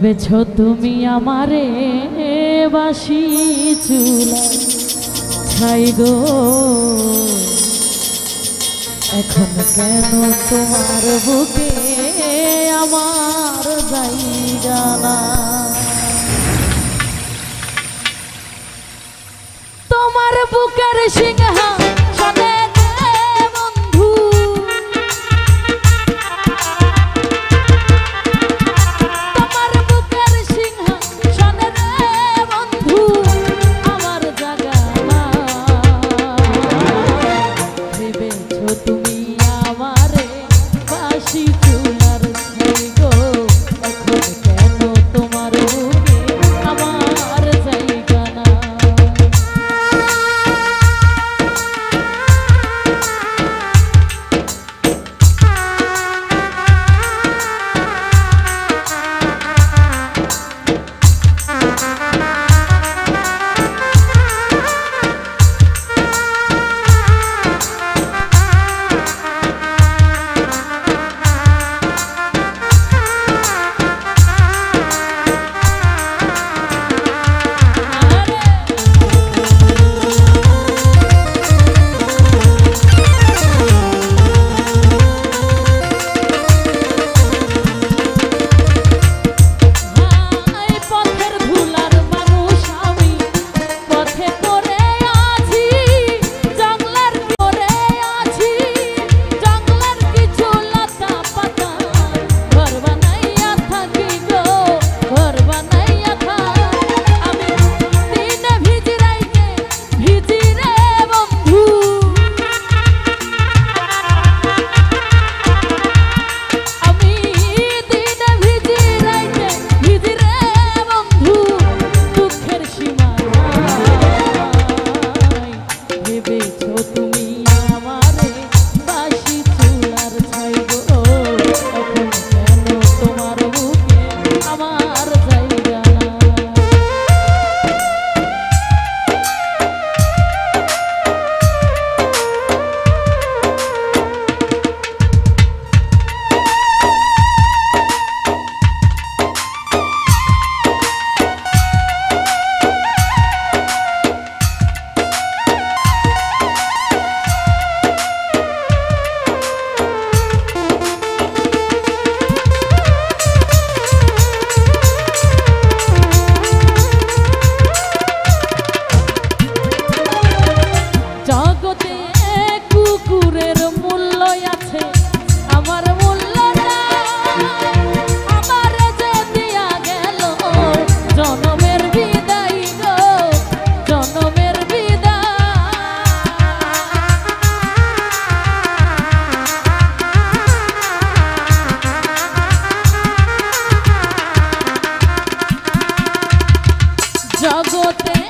ভেবেছ তুমি আমারে বাসি চুলা? ছাই গো। এখন কেন তোমার বুকে আমার জায়গা না তোমার বুকের সিংহা জগতে